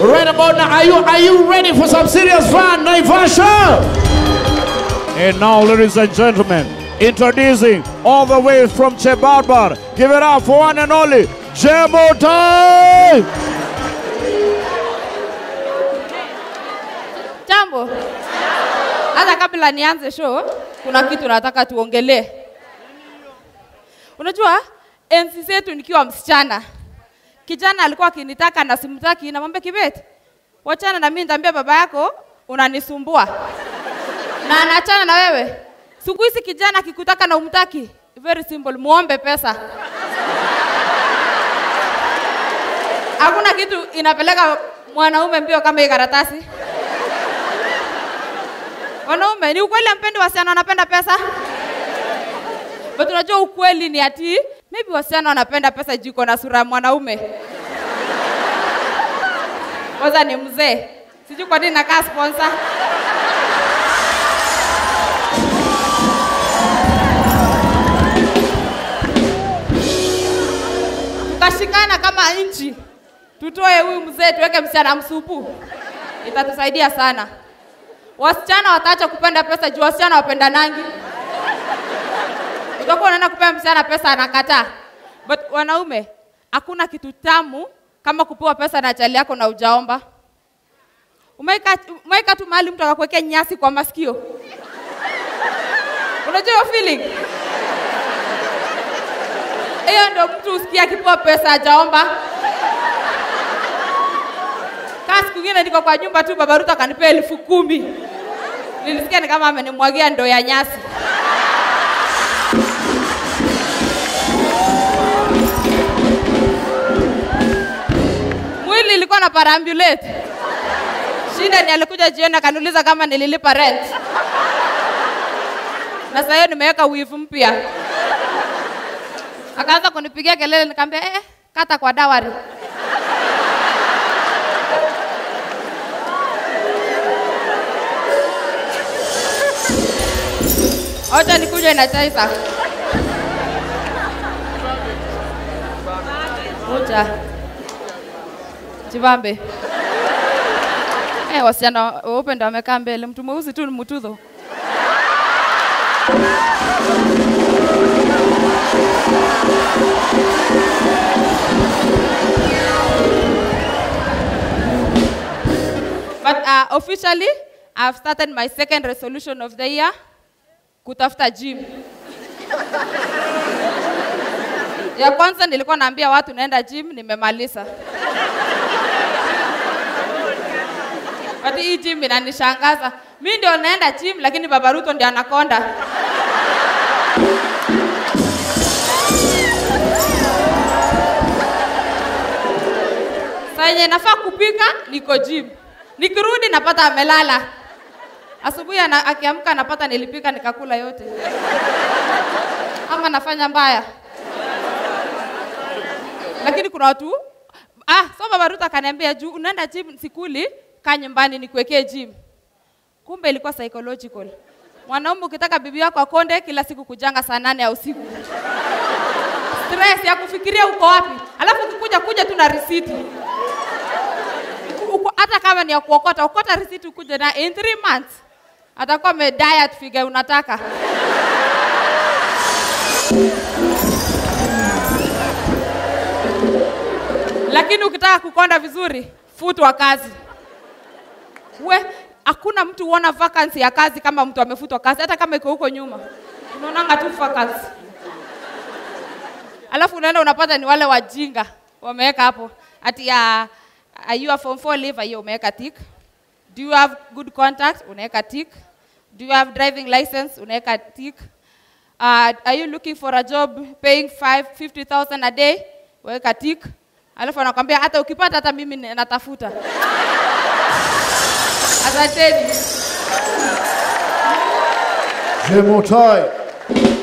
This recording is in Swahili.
Right about now, are you are you ready for some serious fun, Naivasha? And now, ladies and gentlemen, introducing all the way from Chebarbar. Give it up for one and only Jemotai! Jambo. Hata kabla nianze show, kuna kitu nataka tuongelee. Unajua, enzi zetu nikiwa msichana, kijana alikuwa akinitaka na simtaki, namwambia Kibet, wachana na mimi, nitaambia baba yako unanisumbua na anaachana na wewe. Siku hizi kijana akikutaka na umtaki, very simple, muombe pesa. Hakuna kitu inapeleka mwanaume mbio kama hii karatasi. Wanaume, ni ukweli ampendi wasichana wanapenda pesa? But unajua ukweli ni ati maybe wasichana wanapenda pesa jiko na sura ya mwanaume. Kwanza ni mzee. Sijui kwa nini nakaa sponsor. Tukashikana kama nchi, tutoe huyu mzee tuweke msichana msupu, itatusaidia sana. Wasichana wataacha kupenda pesa juu wasichana wapenda nangi. Utakuwa unaenda kupea msichana pesa anakataa. But wanaume, hakuna kitu tamu kama kupewa pesa na chali yako na ujaomba. Umeweka umeweka tu mahali mtu akakuwekea nyasi kwa masikio. Unajua hiyo feeling? Hiyo ndio mtu usikia akipewa pesa hajaomba. Kaa siku ingine niko kwa nyumba tu, baba Ruto akanipea elfu kumi. Nilisikia ni kama amenimwagia ndoo ya nyasi. Parambulate. Shida ni alikuja jioni akaniuliza kama nililipa rent. Na sasa nimeweka wivu mpya. Akaanza kunipigia kelele nikamwambia eh, kata kwa dawari. Acha nikuje na chai sasa. Ocha. Jibambe. Eh, wasichana weupe ndo wamekaa mbele, mtu mweusi tu ni mtudho. But uh, officially, I've started my second resolution of the year, kutafuta gym. ya kwanza nilikuwa naambia watu naenda gym, nimemaliza. But hii gym inanishangaza. Mi ndio naenda gym, lakini Baba Ruto ndio anakonda. Yenye nafaa kupika niko gym, nikirudi napata amelala. Asubuhi ana- akiamka napata nilipika nikakula yote, ama nafanya mbaya. Lakini kuna watu ah, so Baba Ruto akaniambia juu unaenda gym sikuli, kaa nyumbani nikuwekee gym. Kumbe ilikuwa psychological. Mwanaume ukitaka bibi yako akonde kila siku kujanga saa nane ya usiku, stress ya kufikiria uko wapi, alafu ukikuja kuja tu na risiti hata kama ni ya kuokota, okota risiti ukuje na in three months atakuwa ame diet figure unataka. Lakini ukitaka kukonda vizuri, futwa kazi. We, hakuna mtu huona vacancy ya kazi kama mtu amefutwa kazi, hata kama iko huko nyuma, unaonanga tu vacancy. Alafu unaenda unapata ni wale wajinga wameweka hapo ati ya are you a form 4 leaver, hiyo umeweka tick. Do you have good contact? Unaweka tick. Do you have driving license? Unaweka tick. Uh, are you looking for a job paying 5 50,000 a day? Weka tick. Alafu anakwambia hata ukipata hata mimi ni- natafuta. Asanteni. Jemotai!